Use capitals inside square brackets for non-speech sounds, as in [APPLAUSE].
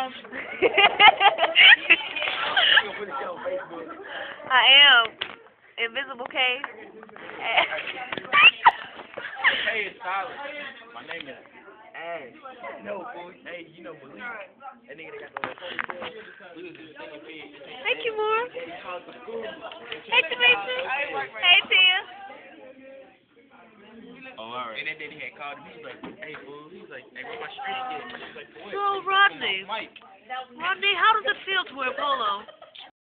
Um. [LAUGHS] I am. Invisible K. Hey, it's Tyler. My name is Ash. No, boy. Hey, you know Malik. That nigga that got the We was in the. Thank you, Moore. He called the school. Hey, Teresa. Hey, Tia. Oh, all right. And then daddy had called him. He was like, hey, fool. He was like, hey, where my street at? He was like, what? So. Mike. Rodney, how does it